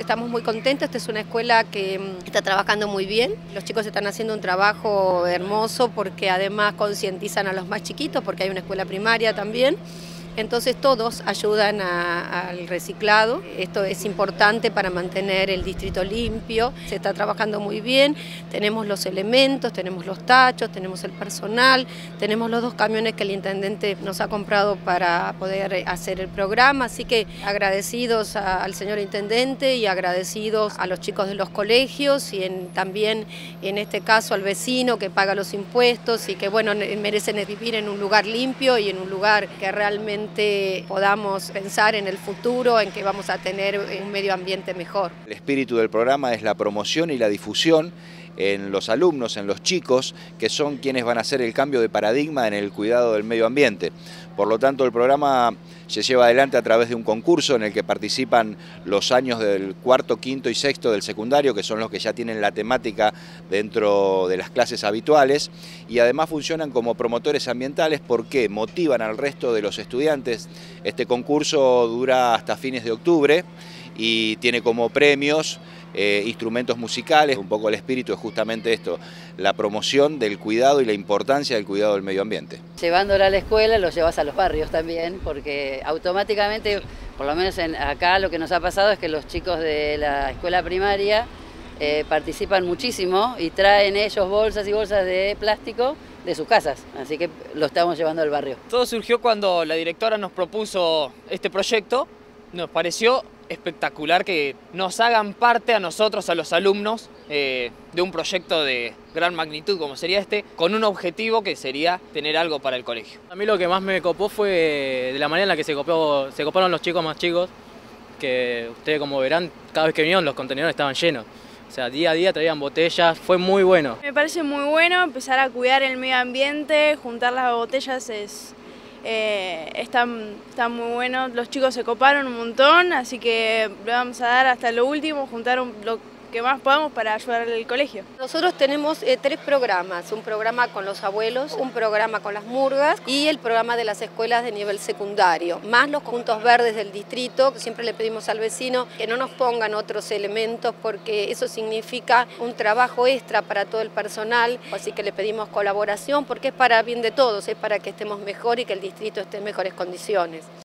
Estamos muy contentos, esta es una escuela que mm, está trabajando muy bien, los chicos están haciendo un trabajo hermoso porque además concientizan a los más chiquitos porque hay una escuela primaria también. Entonces todos ayudan al reciclado. Esto es importante para mantener el distrito limpio. Se está trabajando muy bien. Tenemos los elementos, tenemos los tachos, tenemos el personal, tenemos los dos camiones que el intendente nos ha comprado para poder hacer el programa. Así que agradecidos al señor intendente y agradecidos a los chicos de los colegios y también en este caso al vecino que paga los impuestos y que bueno merecen vivir en un lugar limpio y en un lugar que realmente podamos pensar en el futuro, en que vamos a tener un medio ambiente mejor. El espíritu del programa es la promoción y la difusión en los alumnos, en los chicos, que son quienes van a hacer el cambio de paradigma en el cuidado del medio ambiente. Por lo tanto, el programa se lleva adelante a través de un concurso en el que participan los años del cuarto, quinto y sexto del secundario, que son los que ya tienen la temática dentro de las clases habituales, y además funcionan como promotores ambientales porque motivan al resto de los estudiantes. Este concurso dura hasta fines de octubre y tiene como premios eh, instrumentos musicales, un poco el espíritu es justamente esto, la promoción del cuidado y la importancia del cuidado del medio ambiente. Llevándola a la escuela lo llevas a los barrios también, porque automáticamente, por lo menos acá lo que nos ha pasado es que los chicos de la escuela primaria eh, participan muchísimo y traen ellos bolsas y bolsas de plástico de sus casas, así que lo estamos llevando al barrio. Todo surgió cuando la directora nos propuso este proyecto, nos pareció espectacular que nos hagan parte a nosotros, a los alumnos, eh, de un proyecto de gran magnitud como sería este, con un objetivo que sería tener algo para el colegio. A mí lo que más me copó fue de la manera en la que se, copó, se coparon los chicos más chicos, que ustedes como verán, cada vez que vinieron los contenedores estaban llenos. O sea, día a día traían botellas, fue muy bueno. Me parece muy bueno empezar a cuidar el medio ambiente, juntar las botellas es eh, están, muy buenos, los chicos se coparon un montón, así que le vamos a dar hasta lo último, juntar lo que más podamos para ayudar al colegio. Nosotros tenemos eh, tres programas, un programa con los abuelos, un programa con las murgas y el programa de las escuelas de nivel secundario, más los puntos verdes del distrito, siempre le pedimos al vecino que no nos pongan otros elementos porque eso significa un trabajo extra para todo el personal, así que le pedimos colaboración porque es para bien de todos, es para que estemos mejor y que el distrito esté en mejores condiciones.